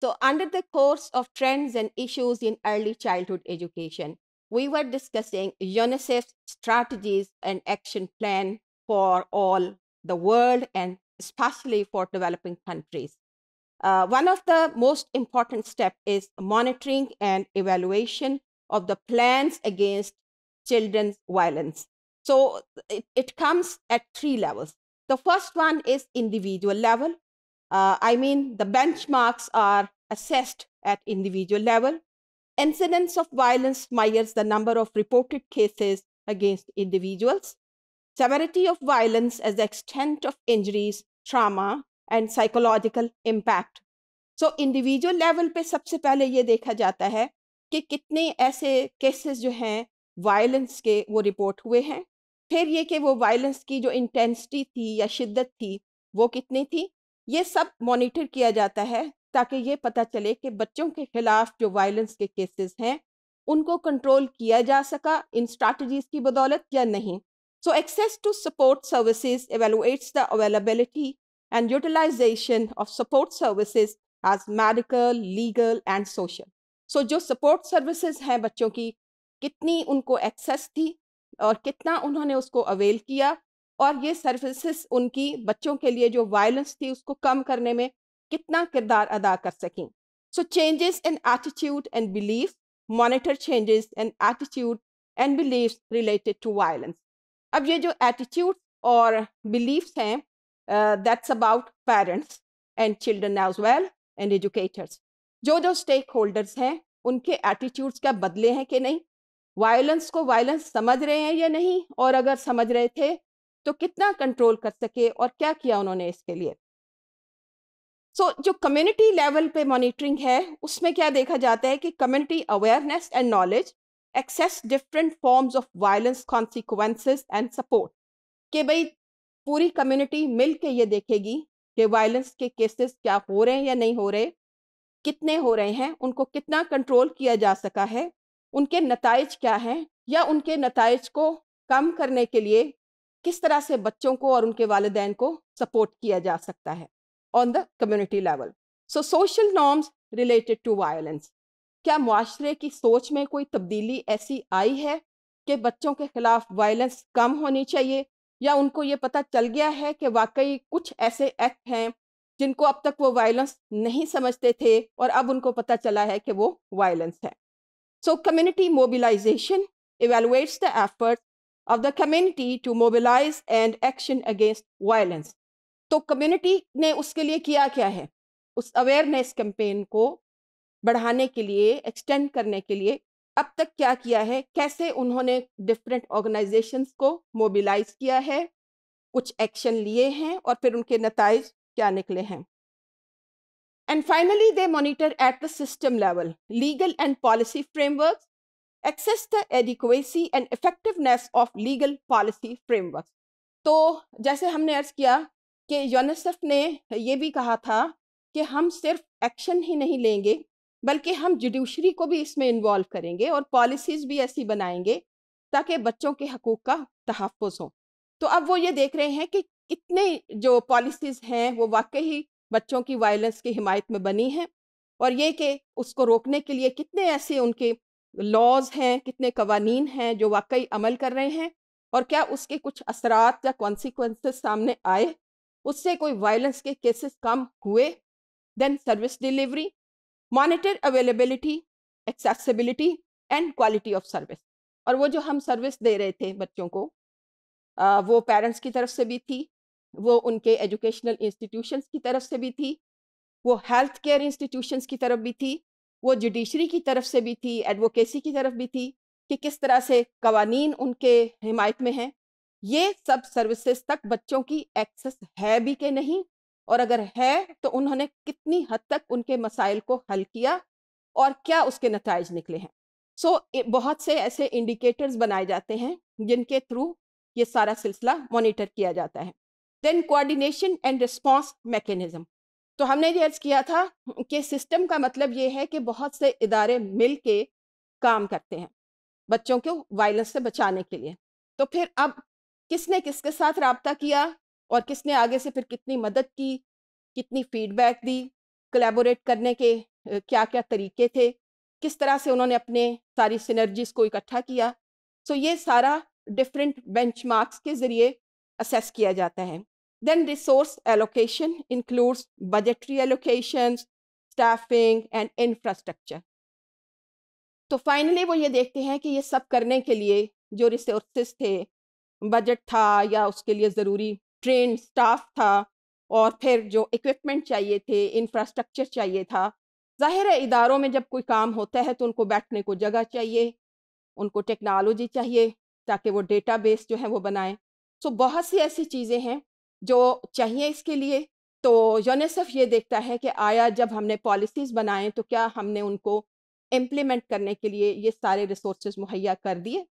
So, under the course of trends and issues in early childhood education, we were discussing UNICEF's strategies and action plan for all the world and especially for developing countries. Uh, one of the most important steps is monitoring and evaluation of the plans against children's violence. So it, it comes at three levels. The first one is individual level. Uh, I mean, the benchmarks are assessed at individual level. Incidence of violence measures the number of reported cases against individuals. Severity of violence as the extent of injuries, trauma, and psychological impact. So individual level पे सबसे पहले ये देखा जाता है कि कितने ऐसे केसेस जो हैं वायलेंस के वो रिपोर्ट हुए हैं फिर ये कि वो वायलेंस की जो इंटेंसिटी थी या शिद्दत थी वो कितनी थी ये सब मॉनिटर किया जाता है ताकि ये पता चले कि बच्चों के खिलाफ जो वायलेंस के केसेस हैं, उनको कंट्रोल किया जा सका इन स्ट्रैटेजीज की बदौलत या नहीं। So access to support services evaluates the availability and utilization of support services as medical legal and social so जो सपोर्ट सर्विसेज़ हैं बच्चों की, कितनी उनको एक्सेस थी और कितना उन्होंने उसको अवेल किया और ये सर्विसेज़ उनकी बच्चों के लिए जो वायलेंस थी उसको कम करने में कितना किरदार अदा कर सकें। So changes in attitude and belief monitor changes in attitude and belief related to violence अब ये जो एटीट्यूड और बिलीफ्स हैं that's about parents and children as well and educators जो जो स्टेक होल्डर्स हैं, उनके एटीट्यूड्स क्या बदले हैं कि नहीं? वायलेंस को वायलेंस समझ रहे हैं या नहीं? और अगर समझ रहे थे तो कितना कंट्रोल कर सके और क्या किया उन्होंने इसके लिए? सो so, जो कम्युनिटी लेवल पे मॉनिटरिंग है उसमें क्या देखा जाता है कि community awareness and knowledge access different forms of violence consequences and support कि भाई पूरी कम्युनिटी मिल के ये देखेगी कि वायलेंस के केसेस क्या हो रहे हैं या नहीं हो रहे कितने हो रहे हैं उनको कितना कंट्रोल किया जा सका है उनके नतज क्या हैं या उनके नतज को कम करने के लिए किस तरह से बच्चों को और उनके वालदेन को सपोर्ट किया जा सकता है? On the community level so social norms related to violence क्या मुआरे की सोच में कोई तब्दीली ऐसी आई है कि बच्चों के खिलाफ वायलेंस कम होनी चाहिए? या उनको ये पता चल गया है कि वाकई कुछ ऐसे एक्ट हैं जिनको अब तक वो वायलेंस नहीं समझते थे और अब उनको पता चला है कि वो वायलेंस है? So community mobilization evaluates the efforts of the community to mobilize and action against violence. तो कम्युनिटी ने उसके लिए किया क्या है उस अवेयरनेस कैंपेन को बढ़ाने के लिए एक्सटेंड करने के लिए अब तक क्या किया है कैसे उन्होंने डिफरेंट ऑर्गेनाइजेशंस को मोबिलाइज किया है कुछ एक्शन लिए हैं और फिर उनके नतज क्या निकले हैं And finally, they monitor at the system level legal and policy frameworks, assess the adequacy and effectiveness of legal policy frameworks. तो जैसे हमने अर्ज़ किया कि यूनिसेफ ने ये भी कहा था कि हम सिर्फ़ एक्शन ही नहीं लेंगे, बल्कि हम जुडिशरी को भी इसमें इन्वॉल्व करेंगे और पॉलिसीज़ भी ऐसी बनाएँगे ताकि बच्चों के हकूक़ का तहफ़ हो तो अब वो ये देख रहे हैं कि कितने जो पॉलिसीज़ हैं वो वाकई बच्चों की वायलेंस की हिमायत में बनी हैं और ये कि उसको रोकने के लिए कितने ऐसे उनके लॉज हैं कितने कवानीन हैं जो वाकई अमल कर रहे हैं और क्या उसके कुछ असरात या कॉन्सिक्वेंसेस सामने आए? उससे कोई वायलेंस के केसेस कम हुए? Then service delivery monitor availability accessibility and quality of service और वो जो हम सर्विस दे रहे थे बच्चों को आ, वो पेरेंट्स की तरफ़ से भी थी वो उनके एजुकेशनल इंस्टीट्यूशंस की तरफ़ से भी थी वो हेल्थ केयर इंस्टीट्यूशंस की तरफ़ भी थी वो जुडिशरी की तरफ़ से भी थी एडवोकेसी की तरफ़ भी थी कि किस तरह से कवानीन उनके हिमायत में हैं। ये सब सर्विसेज़ तक बच्चों की एक्सेस है भी कि नहीं? और अगर है तो उन्होंने कितनी हद तक उनके मसाइल को हल किया और क्या उसके नतज निकले हैं? सो so, बहुत से ऐसे इंडिकेटर्स बनाए जाते हैं जिनके थ्रू ये सारा सिलसिला मॉनिटर किया जाता है। Then coordination and response mechanism तो हमने ये अर्ज़ किया था कि सिस्टम का मतलब ये है कि बहुत से इदारे मिल के काम करते हैं, बच्चों को वायलेंस से बचाने के लिए। तो फिर अब किसने किसके साथ रबता किया और किसने आगे से फिर कितनी मदद की, कितनी फीडबैक दी, कलेबोरेट करने के क्या क्या तरीके थे, किस तरह से उन्होंने अपने सारी सिनर्जीज को इकट्ठा किया। सो ये सारा डिफरेंट बेंचमार्क्स के ज़रिए असेस किया जाता है। Then resource allocation includes budgetary allocation staffing and infrastructure तो फाइनली वो ये देखते हैं कि ये सब करने के लिए जो रिसोर्सेज थे बजट था या उसके लिए ज़रूरी ट्रेन स्टाफ था और फिर जो इक्विपमेंट चाहिए थे इंफ्रास्ट्रक्चर चाहिए था, ज़ाहिर है इदारों में जब कोई काम होता है तो उनको बैठने को जगह चाहिए, उनको टेक्नोलॉजी चाहिए ताकि वो डेटाबेस जो है वो बनाएँ। सो बहुत सी ऐसी चीज़ें हैं जो चाहिए इसके लिए तो यूनिसेफ ये देखता है कि आया जब हमने पॉलिसीज़ बनाएँ तो क्या हमने उनको इम्प्लीमेंट करने के लिए ये सारे रिसोर्स मुहैया कर दिए?